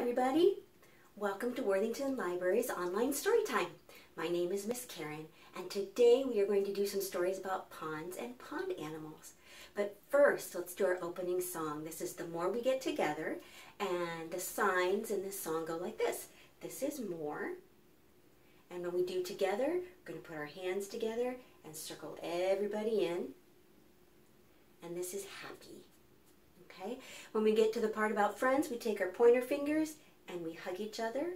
everybody. Welcome to Worthington Library's online story time. My name is Miss Karen and today we are going to do some stories about ponds and pond animals. But first, let's do our opening song. This is The More We Get Together and the signs in this song go like this. This is more. And when we do together, we're going to put our hands together and circle everybody in. And this is happy. Okay? When we get to the part about friends, we take our pointer fingers and we hug each other.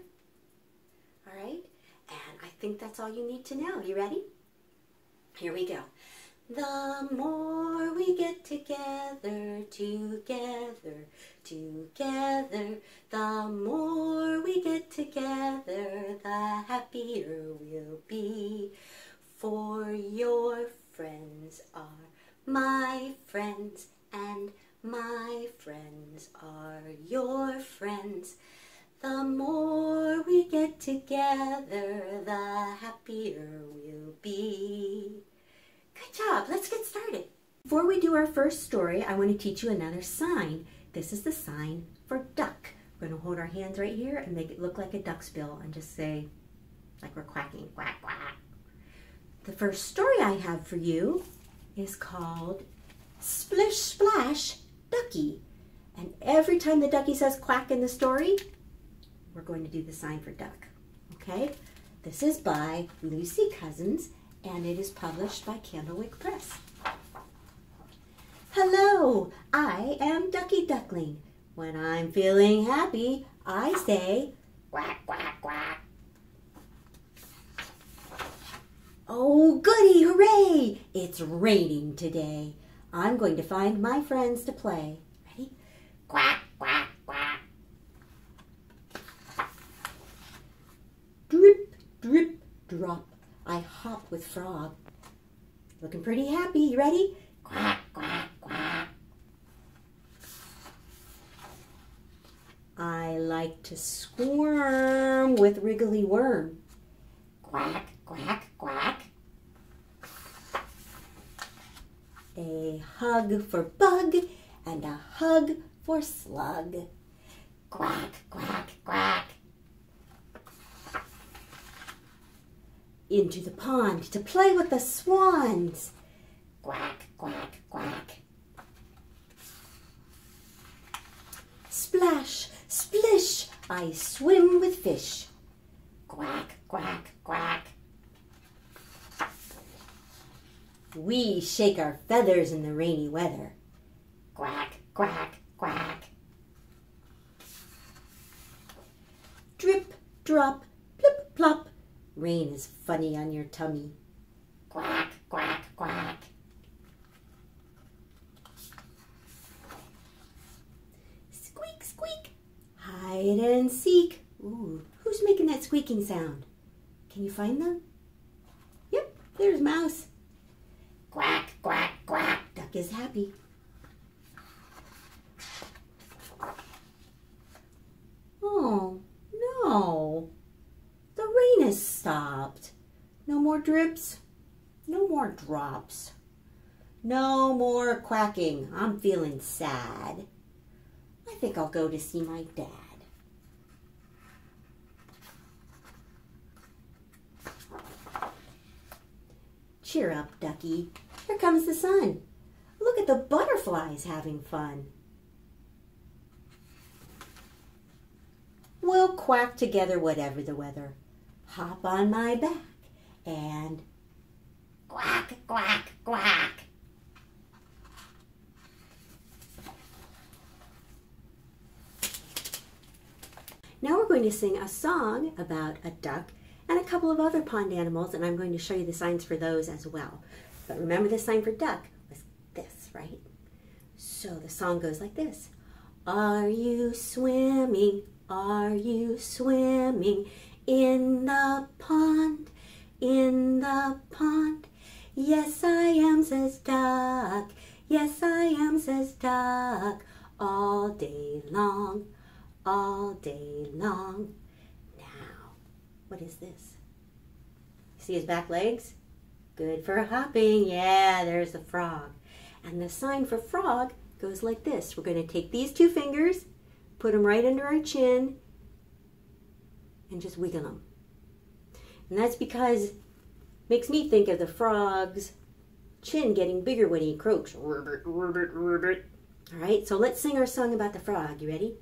All right? And I think that's all you need to know. You ready? Here we go. The more we get together, together, together, the more we get together, the happier we'll be. For your friends are my friends, and my friends are your friends. The more we get together, the happier we'll be. Good job, let's get started. Before we do our first story, I want to teach you another sign. This is the sign for duck. We're going to hold our hands right here and make it look like a duck's bill and just say, like we're quacking, quack, quack. The first story I have for you is called Splish Splash ducky. And every time the ducky says quack in the story, we're going to do the sign for duck. Okay? This is by Lucy Cousins and it is published by Candlewick Press. Hello, I am Ducky Duckling. When I'm feeling happy, I say quack, quack, quack. Oh, goody, hooray! It's raining today. I'm going to find my friends to play. Ready? Quack, quack, quack. Drip, drip, drop. I hop with frog. Looking pretty happy. You ready? Quack, quack, quack. I like to squirm with wriggly worm. Quack, quack, quack. A hug for bug and a hug for slug. Quack, quack, quack. Into the pond to play with the swans. Quack, quack, quack. Splash, splish, I swim with fish. Quack, quack, quack. We shake our feathers in the rainy weather. Quack, quack, quack. Drip, drop, plip, plop. Rain is funny on your tummy. Quack, quack, quack. Squeak, squeak. Hide and seek. Ooh, who's making that squeaking sound? Can you find them? Yep, there's Mouse. Quack, quack, quack. Duck is happy. Oh, no. The rain has stopped. No more drips. No more drops. No more quacking. I'm feeling sad. I think I'll go to see my dad. Ducky. Here comes the sun. Look at the butterflies having fun. We'll quack together whatever the weather. Hop on my back and quack, quack, quack. Now we're going to sing a song about a duck and a couple of other pond animals, and I'm going to show you the signs for those as well. But remember the sign for duck was this, right? So the song goes like this. Are you swimming? Are you swimming in the pond? In the pond? Yes, I am, says duck. Yes, I am, says duck. All day long, all day long. What is this? See his back legs? Good for hopping. Yeah, there's the frog. And the sign for frog goes like this. We're going to take these two fingers, put them right under our chin, and just wiggle them. And that's because makes me think of the frog's chin getting bigger when he croaks. All right, so let's sing our song about the frog. You ready?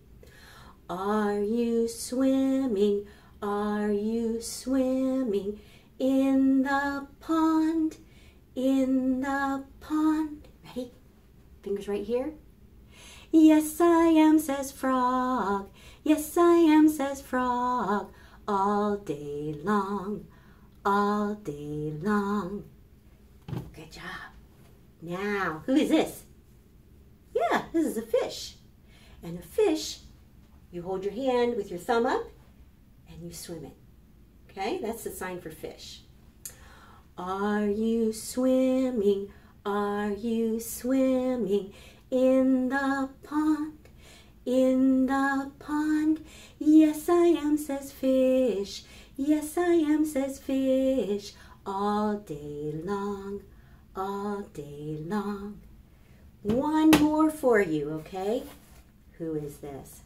Are you swimming? Are you swimming in the pond? In the pond. Ready? Fingers right here. Yes, I am, says frog. Yes, I am, says frog. All day long, all day long. Good job. Now, who is this? Yeah, this is a fish. And a fish, you hold your hand with your thumb up and you swim it. Okay, that's the sign for fish. Are you swimming? Are you swimming in the pond? In the pond? Yes, I am, says fish. Yes, I am, says fish. All day long, all day long. One more for you, okay? Who is this?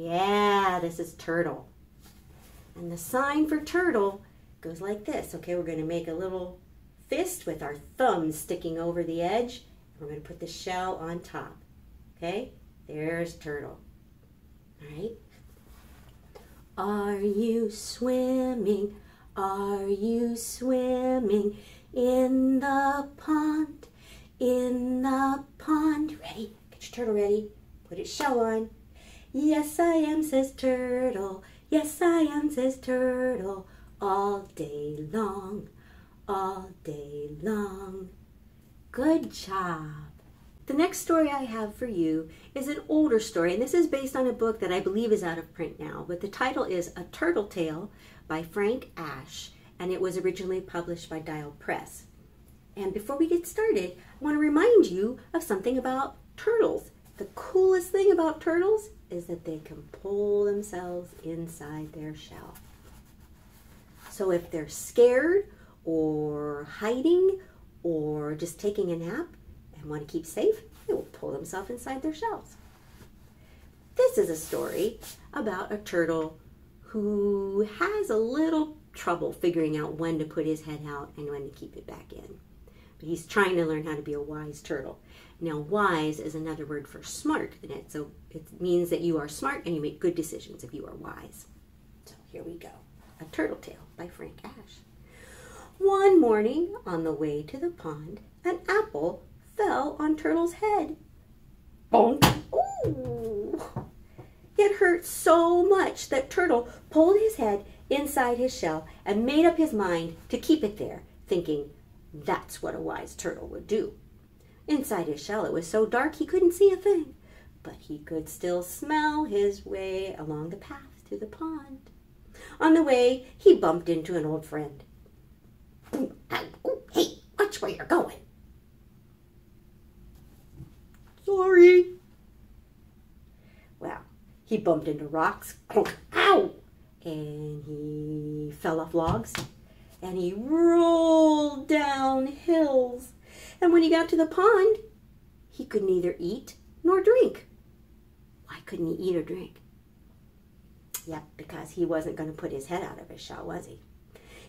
Yeah, this is turtle. And the sign for turtle goes like this. Okay, we're going to make a little fist with our thumbs sticking over the edge. We're going to put the shell on top. Okay, there's turtle. All right. Are you swimming? Are you swimming in the pond? In the pond. Ready? Get your turtle ready. Put its shell on. Yes, I am, says turtle. Yes, I am, says turtle all day long, all day long. Good job. The next story I have for you is an older story, and this is based on a book that I believe is out of print now. But the title is A Turtle Tale by Frank Asch, and it was originally published by Dial Press. And before we get started, I want to remind you of something about turtles. The coolest thing about turtles is that they can pull themselves inside their shell. So if they're scared or hiding or just taking a nap and want to keep safe, they will pull themselves inside their shells. This is a story about a turtle who has a little trouble figuring out when to put his head out and when to keep it back in. He's trying to learn how to be a wise turtle. Now, wise is another word for smart in it, so it means that you are smart and you make good decisions if you are wise. So here we go. A Turtle Tale by Frank Asch. One morning, on the way to the pond, an apple fell on Turtle's head. Bonk! Ooh! It hurt so much that Turtle pulled his head inside his shell and made up his mind to keep it there, thinking that's what a wise turtle would do. Inside his shell it was so dark he couldn't see a thing, but he could still smell his way along the path to the pond. On the way, he bumped into an old friend. Ooh, ooh, hey, watch where you're going. Sorry. Well, he bumped into rocks. Ow! And he fell off logs. And he rolled down hills. And when he got to the pond, he could neither eat nor drink. Why couldn't he eat or drink? Yep, because he wasn't going to put his head out of his shell, was he?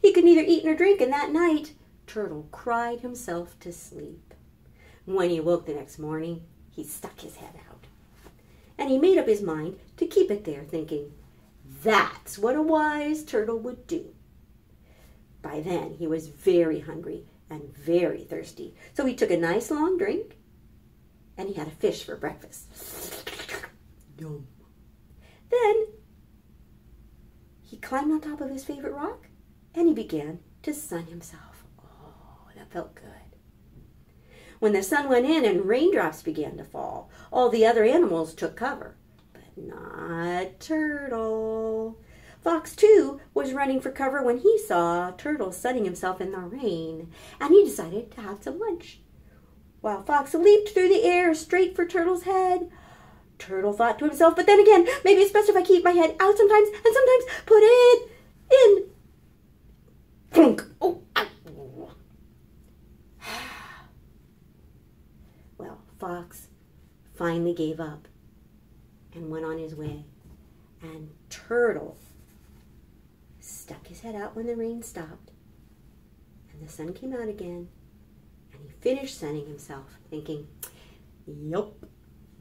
He could neither eat nor drink, and that night Turtle cried himself to sleep. When he woke the next morning, he stuck his head out. And he made up his mind to keep it there, thinking, that's what a wise turtle would do. By then, he was very hungry and very thirsty, so he took a nice long drink, and he had a fish for breakfast. Yum. Then he climbed on top of his favorite rock and he began to sun himself. Oh, that felt good. When the sun went in and raindrops began to fall, all the other animals took cover, but not Turtle. Fox, too, was running for cover when he saw Turtle sunning himself in the rain, and he decided to have some lunch. While Fox leaped through the air straight for Turtle's head, Turtle thought to himself, but then again, maybe it's best if I keep my head out sometimes and sometimes put it in. Plunk. Oh, ow. Well, Fox finally gave up and went on his way. And Turtle stuck his head out when the rain stopped, and the sun came out again, and he finished sunning himself, thinking, Yup,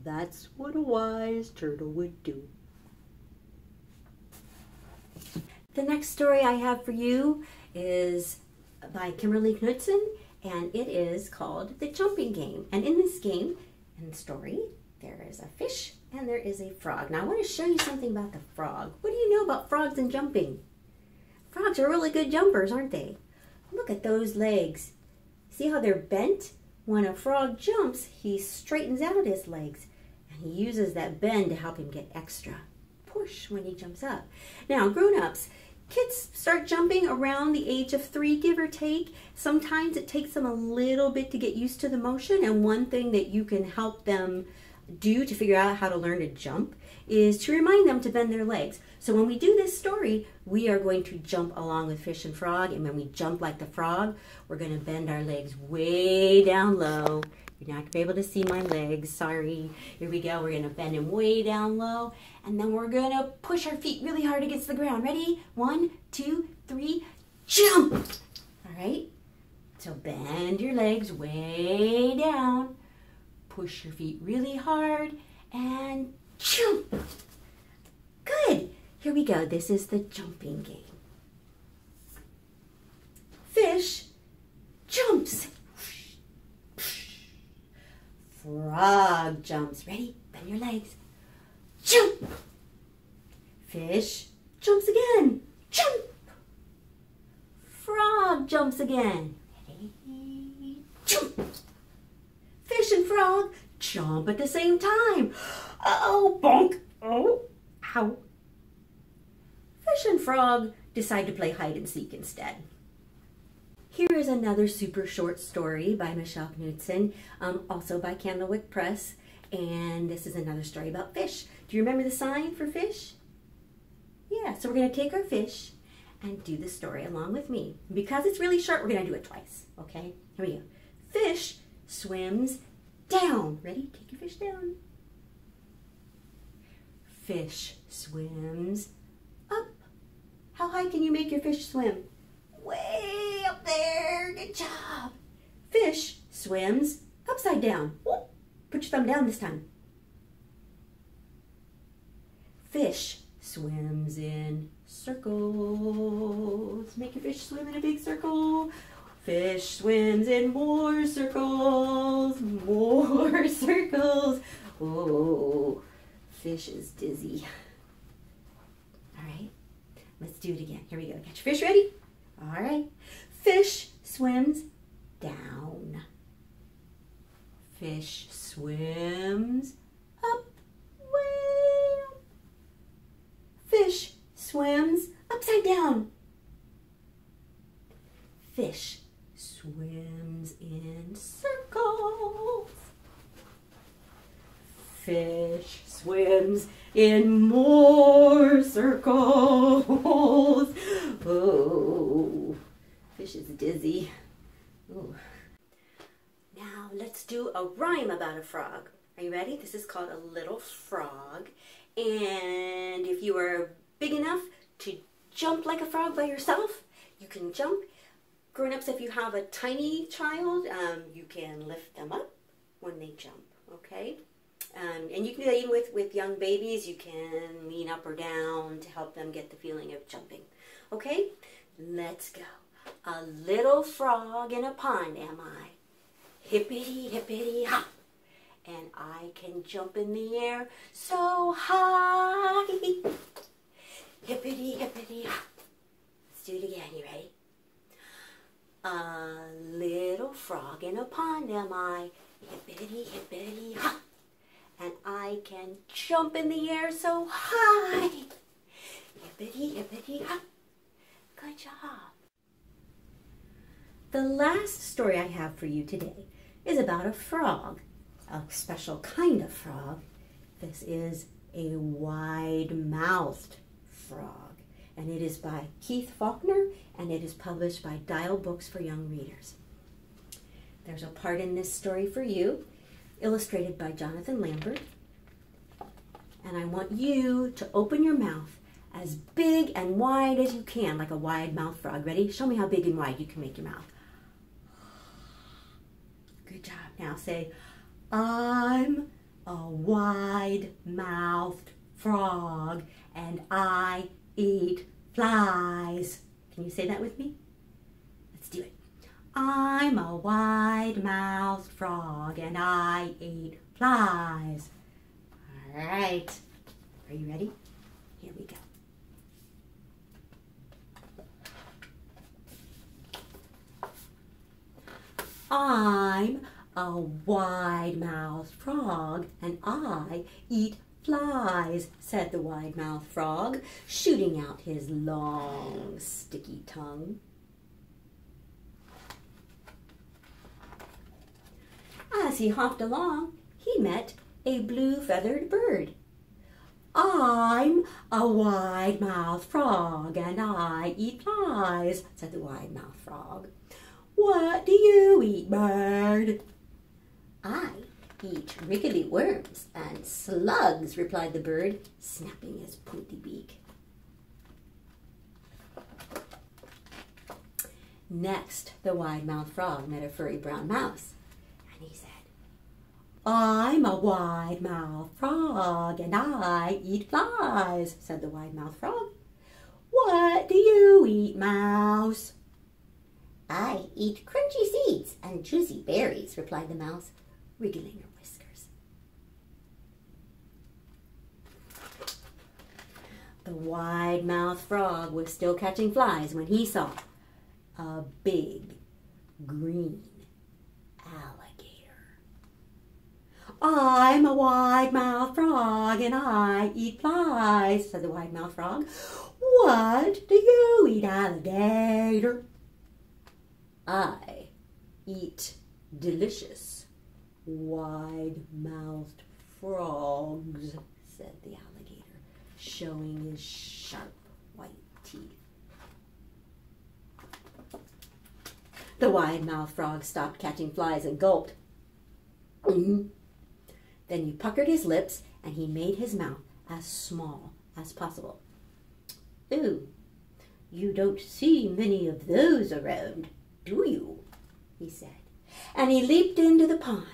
that's what a wise turtle would do. The next story I have for you is by Kimberly Knudsen, and it is called The Jumping Game. And in this game, in the story, there is a fish and there is a frog. Now I want to show you something about the frog. What do you know about frogs and jumping? Frogs are really good jumpers, aren't they? Look at those legs. See how they're bent? When a frog jumps, he straightens out his legs and he uses that bend to help him get extra push when he jumps up. Now, grown-ups, kids start jumping around the age of three, give or take. Sometimes it takes them a little bit to get used to the motion, and one thing that you can help them do to figure out how to learn to jump is to remind them to bend their legs. So when we do this story, we are going to jump along with fish and frog, and when we jump like the frog, we're going to bend our legs way down low. You're not going to be able to see my legs, sorry. Here we go, we're going to bend them way down low, and then we're going to push our feet really hard against the ground. Ready? One, two, three, jump! All right? So bend your legs way down, push your feet really hard, and jump! Good! Here we go. This is the jumping game. Fish jumps. Frog jumps. Ready? Bend your legs. Jump! Fish jumps again. Jump! Frog jumps again. Ready? Jump! Fish and frog jump at the same time. Oh, bonk! Oh, ow. Fish and frog decide to play hide and seek instead. Here is another super short story by Michelle Knudsen, um, also by Candlewick Press. And this is another story about fish. Do you remember the sign for fish? Yeah, so we're going to take our fish and do the story along with me. Because it's really short, we're going to do it twice. Okay, here we go. Fish swims down. Ready? Take your fish down. Fish swims up. How high can you make your fish swim? Way up there. Good job. Fish swims upside down. Put your thumb down this time. Fish swims in circles. Make your fish swim in a big circle. Fish swims in more circles, more circles. Oh, fish is dizzy. All right, let's do it again. Here we go. Get your fish ready. All right. Fish swims down. Fish swims up, way up. Fish swims upside down. Fish swims in circles. Fish swims in more circles. Oh, fish is dizzy. Ooh. Now let's do a rhyme about a frog. Are you ready? This is called a little frog. And if you are big enough to jump like a frog by yourself, you can jump. Grown-ups, if you have a tiny child, um, you can lift them up when they jump, okay? Um, and you can do that even with, with young babies. You can lean up or down to help them get the feeling of jumping. Okay, let's go. A little frog in a pond am I. Hippity, hippity, hop. And I can jump in the air so high. Hippity, hippity, hop. Let's do it again. You ready? A little frog in a pond am I. Hippity, hippity, hop and I can jump in the air so high. Hippity, hippity, hop. Good job. The last story I have for you today is about a frog, a special kind of frog. This is a wide-mouthed frog, and it is by Keith Faulkner, and it is published by Dial Books for Young Readers. There's a part in this story for you illustrated by Jonathan Lambert. And I want you to open your mouth as big and wide as you can, like a wide mouth frog. Ready? Show me how big and wide you can make your mouth. Good job. Now say, I'm a wide mouthed frog and I eat flies. Can you say that with me? Let's do it. I'm a wide mouthed frog and I eat flies. All right. Are you ready? Here we go. I'm a wide-mouthed frog and I eat flies, said the wide-mouthed frog, shooting out his long, sticky tongue. As he hopped along, he met a blue-feathered bird. I'm a wide-mouthed frog and I eat flies, said the wide-mouthed frog. What do you eat, bird? I eat wriggly worms and slugs, replied the bird, snapping his pointy beak. Next, the wide-mouthed frog met a furry brown mouse, and he said, I'm a wide-mouthed frog, and I eat flies, said the wide-mouthed frog. What do you eat, mouse? I eat crunchy seeds and juicy berries, replied the mouse, wriggling The wide-mouthed frog was still catching flies when he saw a big green alligator. I'm a wide-mouthed frog and I eat flies, said the wide-mouthed frog. What do you eat, alligator? I eat delicious wide-mouthed frogs, said the alligator, showing his sharp white teeth. The wide-mouthed frog stopped catching flies and gulped. Then he puckered his lips and he made his mouth as small as possible. Ooh, you don't see many of those around, do you? he said. And he leaped into the pond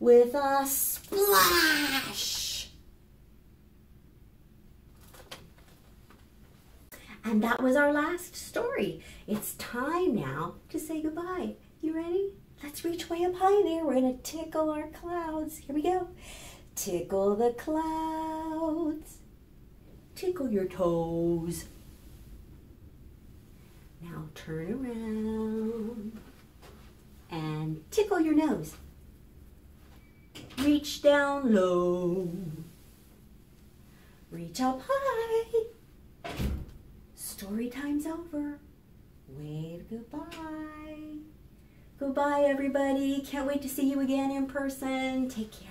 with a splash. And that was our last story. It's time now to say goodbye. You ready? Let's reach way up high there. We're going to tickle our clouds. Here we go. Tickle the clouds. Tickle your toes. Now turn around and tickle your nose. Reach down low. Reach up high. Story time's over. Wave goodbye. Goodbye, everybody. Can't wait to see you again in person. Take care.